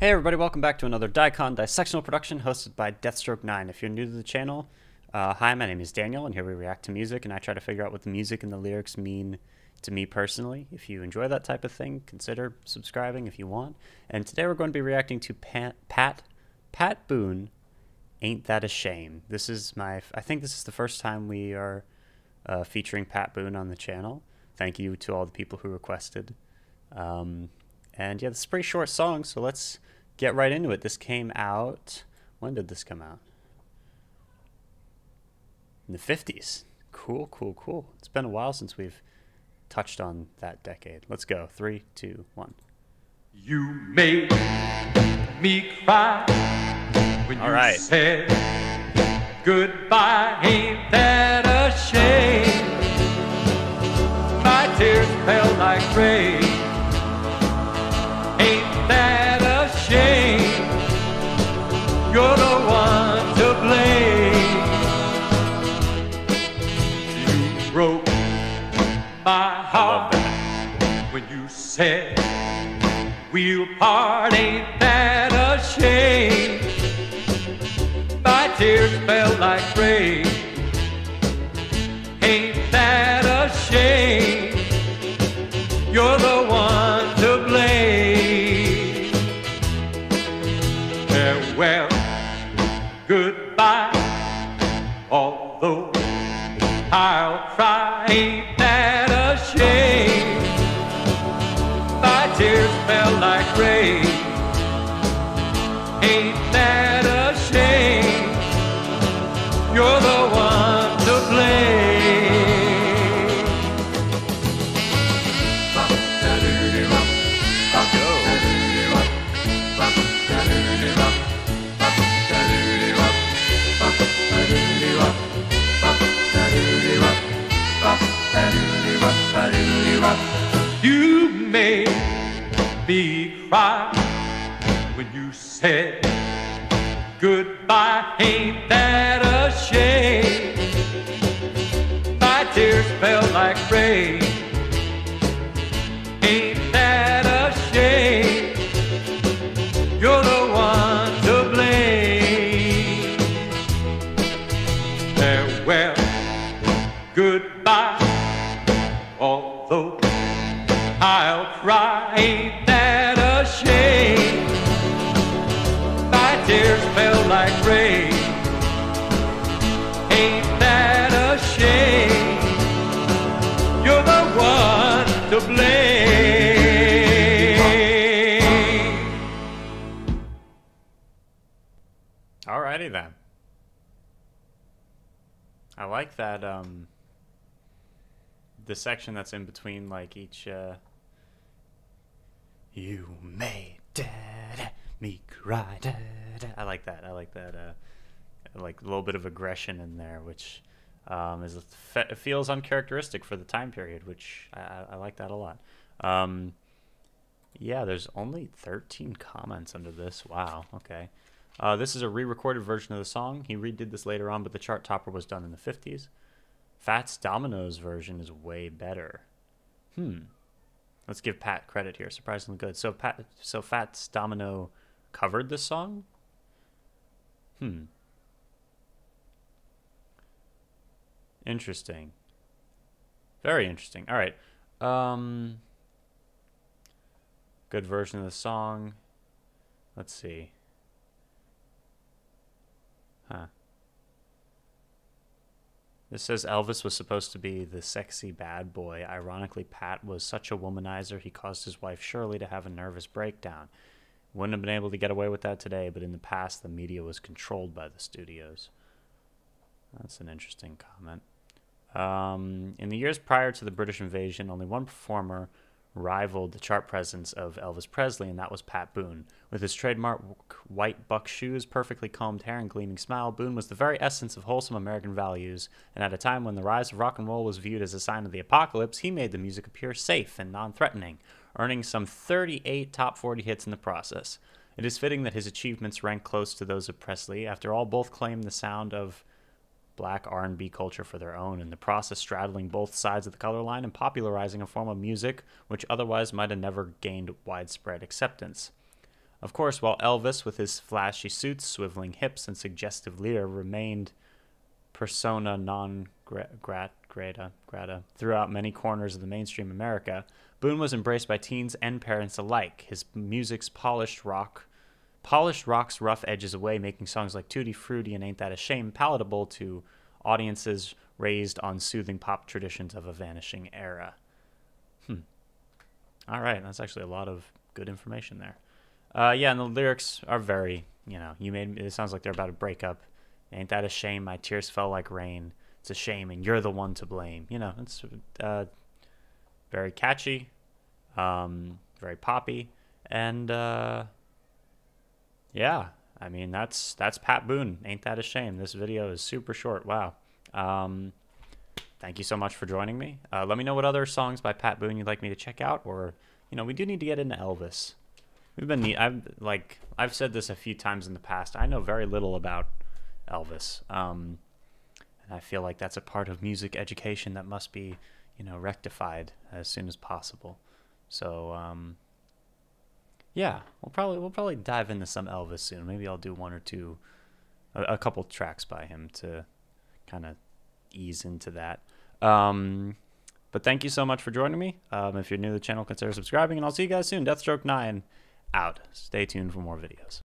Hey everybody, welcome back to another Dicon Dissectional production hosted by Dethstrok9. If you're new to the channel, uh, hi, my name is Daniel, and here we react to music, and I try to figure out what the music and the lyrics mean to me personally. If you enjoy that type of thing, consider subscribing if you want. And today we're going to be reacting to Pat, Pat, Pat Boone, Ain't That a Shame. This is my, I think this is the first time we are uh, featuring Pat Boone on the channel. Thank you to all the people who requested. Um, and yeah, this is a pretty short song, so let's get right into it. This came out. When did this come out? In the 50s. Cool, cool, cool. It's been a while since we've touched on that decade. Let's go. Three, two, one. You made me cry when All you right. said goodbye. Ain't that a shame? My tears fell like rain. Said we'll part. Ain't that a shame? My tears fell like rain. Ain't that a shame? You're the one to blame. Farewell, goodbye. Although I'll try, ain't that fell. Ain't that a shame? You're the cry when you said goodbye. Ain't that a shame? My tears fell like rain. Ain't that a shame? You're the one to blame. Farewell, goodbye. Although I'll cry, ain't that shame? My tears fell like rain. Ain't that a shame? You're the one to blame. Alrighty then. I like that, um, the section that's in between, like, each, uh, you made da, me cry. I like that. I like that, uh, like, a little bit of aggression in there, which, um, is, fe- feels uncharacteristic for the time period, which I, I, like that a lot. Um, yeah, there's only 13 comments under this. Wow, okay. Uh, this is a re recorded version of the song. He redid this later on, but the chart topper was done in the 50s. Fats Domino's version is way better. Hmm. Let's give Pat credit here. Surprisingly good. So Pat so Fats Domino covered this song? Hmm. Interesting. Very interesting. All right. Um good version of the song. Let's see. Huh. This says Elvis was supposed to be the sexy bad boy. Ironically, Pat was such a womanizer he caused his wife Shirley to have a nervous breakdown. Wouldn't have been able to get away with that today, but in the past, the media was controlled by the studios. That's an interesting comment. Um, in the years prior to the British invasion, only one performer rivaled the chart presence of Elvis Presley, and that was Pat Boone. With his trademark white buck shoes, perfectly combed hair, and gleaming smile, Boone was the very essence of wholesome American values. And at a time when the rise of rock and roll was viewed as a sign of the apocalypse, he made the music appear safe and non threatening, earning some 38 top 40 hits in the process. It is fitting that his achievements rank close to those of Presley. After all, both claim the sound of black R&B culture for their own, in the process straddling both sides of the color line and popularizing a form of music which otherwise might have never gained widespread acceptance. Of course, while Elvis, with his flashy suits, swiveling hips, and suggestive leer, remained persona non grata, grata throughout many corners of the mainstream America, Boone was embraced by teens and parents alike. His music's polished rock polished rock's rough edges away, making songs like Tutti Frutti and Ain't That a Shame palatable to audiences raised on soothing pop traditions of a vanishing era. Hmm. All right, that's actually a lot of good information there. Uh, yeah, and the lyrics are very, you know, you made it sounds like they're about to break up. Ain't that a shame? My tears fell like rain. It's a shame, and you're the one to blame. You know, it's uh, very catchy, um, very poppy, and uh, yeah, I mean that's that's Pat Boone. Ain't that a shame? This video is super short. Wow. Um, thank you so much for joining me. Uh, let me know what other songs by Pat Boone you'd like me to check out, or you know, we do need to get into Elvis. We've been I've like I've said this a few times in the past. I know very little about Elvis, um, and I feel like that's a part of music education that must be you know rectified as soon as possible. So um, yeah, we'll probably we'll probably dive into some Elvis soon. Maybe I'll do one or two, a, a couple tracks by him to kind of ease into that. Um, but thank you so much for joining me. Um, if you're new to the channel, consider subscribing, and I'll see you guys soon. Dethstrok 9 out. Stay tuned for more videos.